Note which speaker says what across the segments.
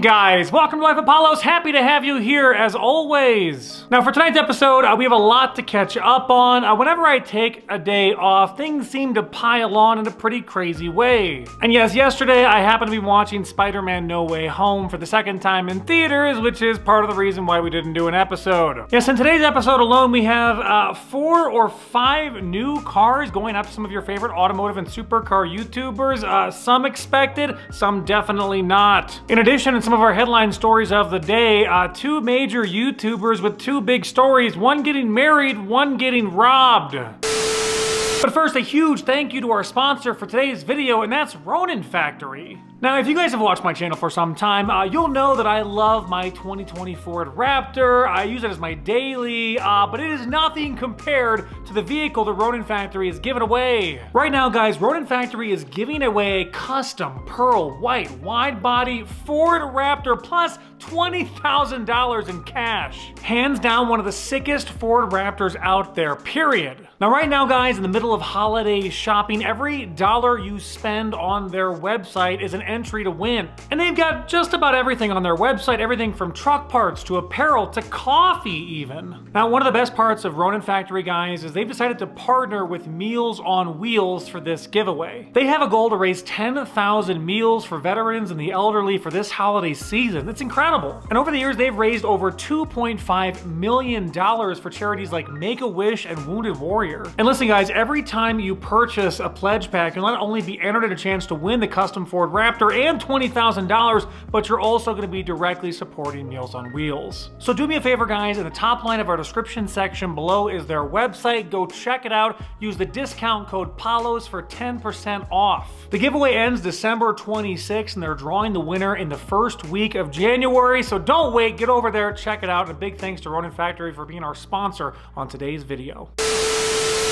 Speaker 1: Guys. Welcome to Life of Palos. Happy to have you here as always. Now, for tonight's episode, uh, we have a lot to catch up on. Uh, whenever I take a day off, things seem to pile on in a pretty crazy way. And yes, yesterday I happened to be watching Spider-Man No Way Home for the second time in theaters, which is part of the reason why we didn't do an episode. Yes, in today's episode alone, we have uh, four or five new cars going up to some of your favorite automotive and supercar YouTubers. Uh, some expected, some definitely not. In addition, some of our headline stories of the day, uh, two major YouTubers with two big stories, one getting married, one getting robbed. But first, a huge thank you to our sponsor for today's video, and that's Ronin Factory. Now, if you guys have watched my channel for some time, uh, you'll know that I love my 2020 Ford Raptor. I use it as my daily, uh, but it is nothing compared to the vehicle that Ronin Factory is giving away. Right now, guys, Ronin Factory is giving away a custom pearl white wide body Ford Raptor plus $20,000 in cash. Hands down, one of the sickest Ford Raptors out there, period. Now, right now, guys, in the middle of holiday shopping, every dollar you spend on their website is an entry to win. And they've got just about everything on their website, everything from truck parts to apparel to coffee even. Now, one of the best parts of Ronin Factory, guys, is they've decided to partner with Meals on Wheels for this giveaway. They have a goal to raise 10,000 meals for veterans and the elderly for this holiday season. It's incredible. And over the years, they've raised over $2.5 million for charities like Make-A-Wish and Wounded Warrior. And listen, guys, every time you purchase a pledge pack, you'll not only be entered in a chance to win the custom Ford Raptor, And $20,000, but you're also going to be directly supporting Meals on Wheels. So do me a favor, guys, in the top line of our description section below is their website. Go check it out. Use the discount code PALOS for 10% off. The giveaway ends December 26th, and they're drawing the winner in the first week of January, so don't wait. Get over there, check it out, and a big thanks to Ronin Factory for being our sponsor on today's video.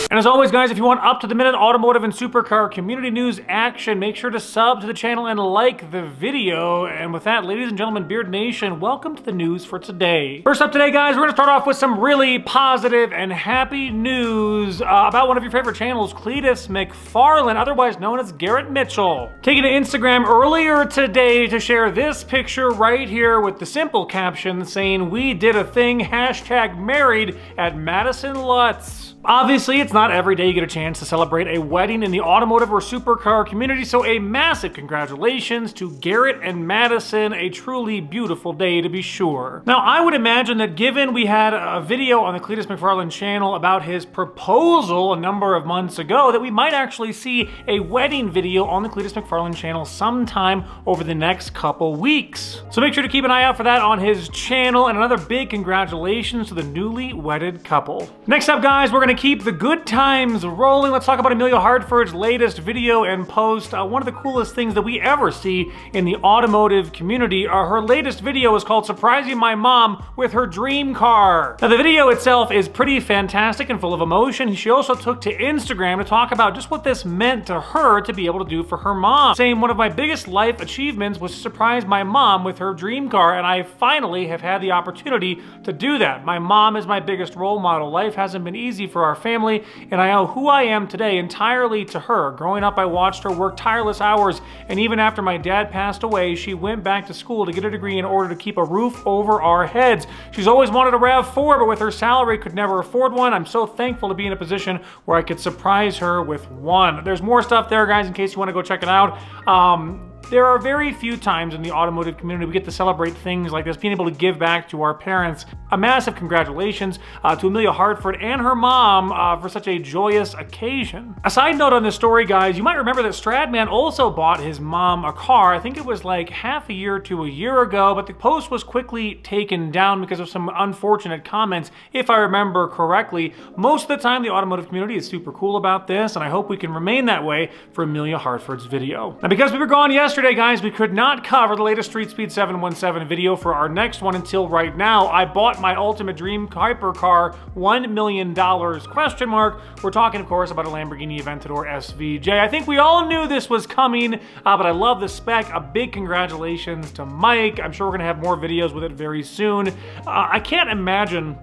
Speaker 1: And as always, guys, if you want up-to-the-minute automotive and supercar community news action, make sure to sub to the channel and like the video. And with that, ladies and gentlemen, Beard Nation, welcome to the news for today. First up today, guys, we're going to start off with some really positive and happy news uh, about one of your favorite channels, Cleetus McFarland, otherwise known as Garrett Mitchell. Taking to Instagram earlier today to share this picture right here with the simple caption saying, we did a thing, hashtag married at Madison Lutz. Obviously, it's not every day you get a chance to celebrate a wedding in the automotive or supercar community, so a massive congratulations to Garrett and Madison, a truly beautiful day to be sure. Now, I would imagine that given we had a video on the Cleetus McFarland channel about his proposal a number of months ago, that we might actually see a wedding video on the Cleetus McFarland channel sometime over the next couple weeks. So make sure to keep an eye out for that on his channel, and another big congratulations to the newly wedded couple. Next up, guys, we're gonna keep the good times rolling, let's talk about Emelia Hartford's latest video and post. Uh, one of the coolest things that we ever see in the automotive community. Uh, her latest video is called Surprising My Mom with Her Dream Car. Now, the video itself is pretty fantastic and full of emotion. She also took to Instagram to talk about just what this meant to her to be able to do for her mom, saying one of my biggest life achievements was to surprise my mom with her dream car, and I finally have had the opportunity to do that. My mom is my biggest role model. Life hasn't been easy for our family, and I owe who I am today entirely to her. Growing up, I watched her work tireless hours, and even after my dad passed away, she went back to school to get a degree in order to keep a roof over our heads. She's always wanted a RAV4, but with her salary, could never afford one. I'm so thankful to be in a position where I could surprise her with one. There's more stuff there, guys, in case you want to go check it out. Um, there are very few times in the automotive community we get to celebrate things like this, being able to give back to our parents. A massive congratulations uh, to Emelia Hartford and her mom uh, for such a joyous occasion. A side note on this story, guys, you might remember that Stradman also bought his mom a car. I think it was like half a year to a year ago, but the post was quickly taken down because of some unfortunate comments, if I remember correctly. Most of the time, the automotive community is super cool about this, and I hope we can remain that way for Emelia Hartford's video. Now, because we were gone yesterday, Yesterday, guys, we could not cover the latest Street Speed 717 video for our next one until right now. I bought my ultimate dream hypercar, $1 million, question mark. We're talking, of course, about a Lamborghini Aventador SVJ. I think we all knew this was coming, uh, but I love the spec. A big congratulations to Mike. I'm sure we're gonna have more videos with it very soon. Uh, I can't imagine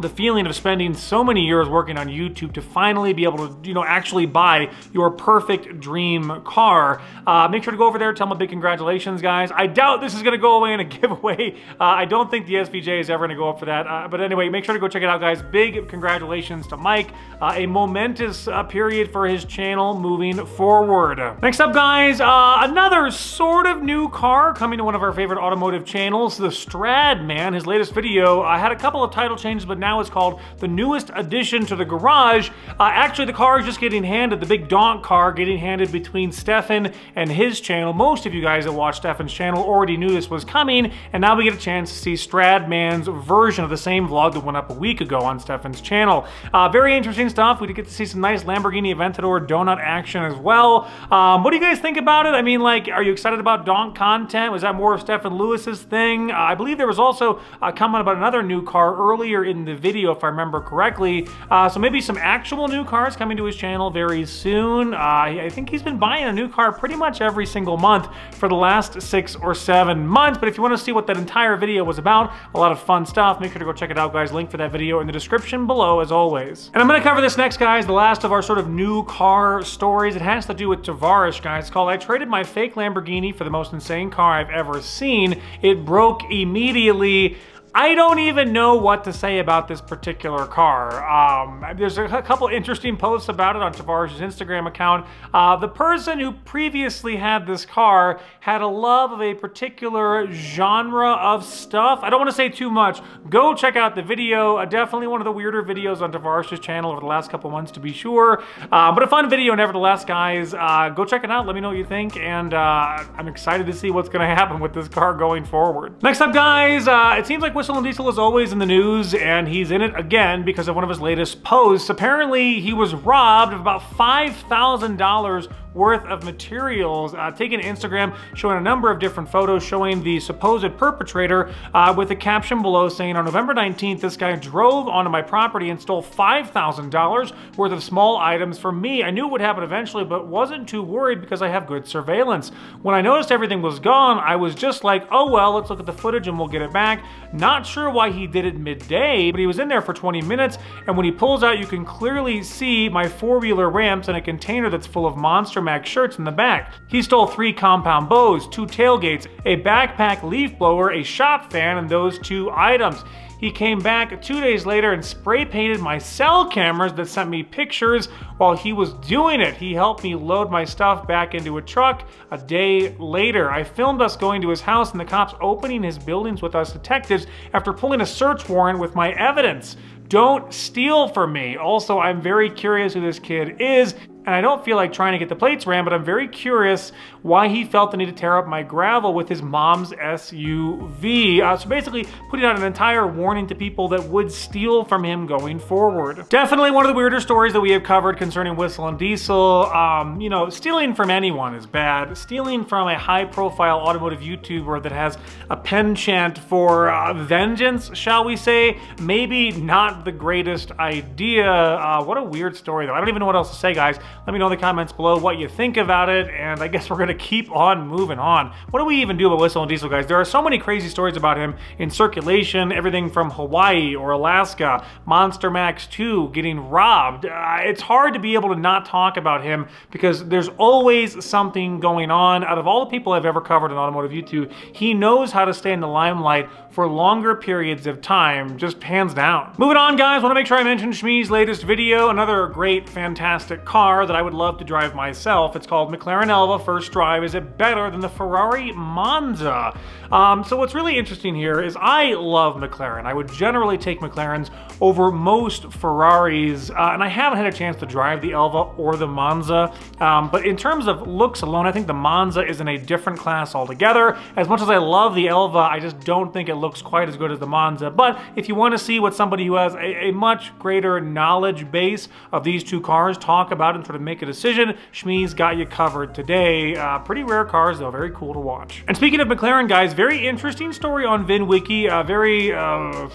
Speaker 1: the feeling of spending so many years working on YouTube to finally be able to, you know, actually buy your perfect dream car. Uh, make sure to go over there, tell them a big congratulations, guys. I doubt this is to go away in a giveaway. Uh, I don't think the SVJ is ever to go up for that. Uh, but anyway, make sure to go check it out, guys. Big congratulations to Mike. Uh, a momentous uh, period for his channel moving forward. Next up, guys, uh, another sort of new car coming to one of our favorite automotive channels, the Stradman. His latest video I had a couple of title changes, but now it's called the newest addition to the garage. Uh, actually, the car is just getting handed, the big donk car getting handed between Stefan and his channel. Most of you guys that watch Stefan's channel already knew this was coming, and now we get a chance to see Stradman's version of the same vlog that went up a week ago on Stefan's channel. Uh, very interesting stuff. We did get to see some nice Lamborghini Aventador donut action as well. Um, what do you guys think about it? I mean, like, are you excited about donk content? Was that more of Stefan Lewis's thing? Uh, I believe there was also a comment about another new car earlier in the video, if I remember correctly. Uh, so maybe some actual new cars coming to his channel very soon. Uh, I think he's been buying a new car pretty much every single month for the last six or seven months. But if you want to see what that entire video was about, a lot of fun stuff, make sure to go check it out, guys. Link for that video in the description below, as always. And I'm going to cover this next, guys, the last of our sort of new car stories. It has to do with Tavarish, guys. It's called I Traded My Fake Lamborghini for the Most Insane Car I've Ever Seen. It broke immediately. I don't even know what to say about this particular car. Um, there's a, couple interesting posts about it on Tavarish' Instagram account. Uh, the person who previously had this car had a love of a particular genre of stuff. I don't want to say too much. Go check out the video. Uh, definitely one of the weirder videos on Tavarish' channel over the last couple months to be sure. Uh, but a fun video nevertheless, guys. Uh, go check it out. Let me know what you think. And uh, I'm excited to see what's going to happen with this car going forward. Next up, guys, uh, it seems like WhistlinDiesel is always in the news, and he's in it again because of one of his latest posts. Apparently, he was robbed of about $5,000 worth of materials uh, taken to Instagram showing a number of different photos showing the supposed perpetrator uh, with a caption below saying on November 19th this guy drove onto my property and stole $5,000 worth of small items from me. I knew it would happen eventually but wasn't too worried because I have good surveillance. When I noticed everything was gone I was just like oh well let's look at the footage and we'll get it back. Not sure why he did it midday but he was in there for 20 minutes and when he pulls out you can clearly see my four-wheeler ramps and a container that's full of monster Max shirts in the back. He stole three compound bows, two tailgates, a backpack leaf blower, a shop fan, and those two items. He came back two days later and spray painted my cell cameras that sent me pictures while he was doing it. He helped me load my stuff back into a truck a day later. I filmed us going to his house and the cops opening his buildings with us detectives after pulling a search warrant with my evidence. Don't steal from me. Also, I'm very curious who this kid is and I don't feel like trying to get the plates ran, but I'm very curious why he felt the need to tear up my gravel with his mom's SUV. Uh, so basically putting out an entire warning to people that would steal from him going forward. Definitely one of the weirder stories that we have covered concerning WhistlinDiesel. Um, you know, stealing from anyone is bad. Stealing from a high profile automotive YouTuber that has a penchant for uh, vengeance, shall we say, maybe not the greatest idea. Uh, what a weird story though. I don't even know what else to say, guys. Let me know in the comments below what you think about it, and I guess we're gonna keep on moving on. What do we even do about WhistlinDiesel, guys? There are so many crazy stories about him in circulation, everything from Hawaii or Alaska, Monster Max 2 getting robbed. Uh, it's hard to be able to not talk about him because there's always something going on. Out of all the people I've ever covered on automotive YouTube, he knows how to stay in the limelight for longer periods of time, just hands down. Moving on, guys, want to make sure I mention Shmee's latest video, another great, fantastic car that I would love to drive myself. It's called McLaren Elva First Drive. Is it better than the Ferrari Monza? Um, so what's really interesting here is I love McLaren. I would generally take McLarens over most Ferraris, uh, and I haven't had a chance to drive the Elva or the Monza. Um, but in terms of looks alone, I think the Monza is in a different class altogether. As much as I love the Elva, I just don't think it looks quite as good as the Monza. But if you want to see what somebody who has a, a much greater knowledge base of these two cars talk about and sort of make a decision, Shmee's got you covered today. Uh, pretty rare cars though, very cool to watch. And speaking of McLaren guys, very interesting story on VinWiki, uh, very uh,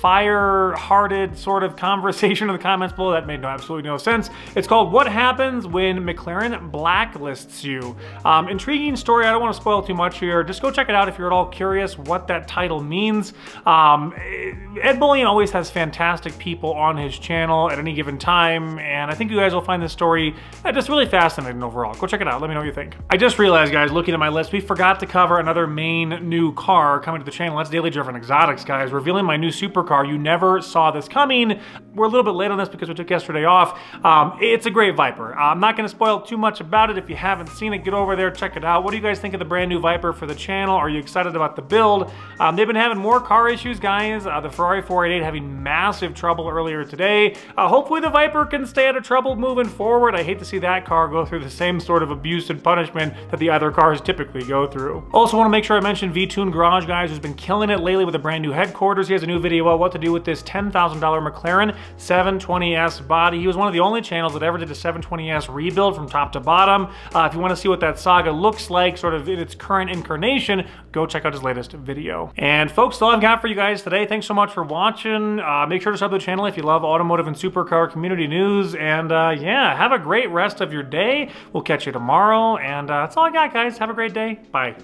Speaker 1: fire-hearted sort of conversation in the comments below. That made no absolutely no sense. It's called What Happens When McLaren Blacklists You. Um, intriguing story. I don't want to spoil too much here. Just go check it out if you're at all curious what that title means. Um, Ed Bolian always has fantastic people on his channel at any given time, and I think you guys will find this story uh, just really fascinating overall. Go check it out. Let me know what you think. I just realized, guys, looking at my list, we forgot to cover another main new car coming to the channel. That's Daily Driven Exotics, guys. Revealing my new supercar. You never saw this coming. We're a little bit late on this because we took yesterday off. Um, it's a great Viper. I'm not going to spoil too much about it. If you haven't seen it, get over there, check it out. What do you guys think of the brand new Viper for the channel? Are you excited about the build? Um, they've been having more car issues, guys. Uh, the Ferrari 488 having massive trouble earlier today. Uh, hopefully the Viper can stay out of trouble moving forward. I hate to see that car go through the same sort of abuse and punishment that the other cars typically go through. Also want to make sure I mention Vtuned Garage, guys, who's been killing it lately with a brand new headquarters. He has a new video about what to do with this $10,000 McLaren 720S body. He was one of the only channels that ever did a 720S rebuild from top to bottom. Uh, if you want to see what that saga looks like, sort of in its current incarnation, go check out his latest video. And folks, that's all I've got for you guys today. Thanks so much for watching. Uh, make sure to sub to the channel if you love automotive and supercar community news. And uh, yeah, have a great rest of your day. We'll catch you tomorrow. And uh, that's all I got, guys. Have a great day. Bye.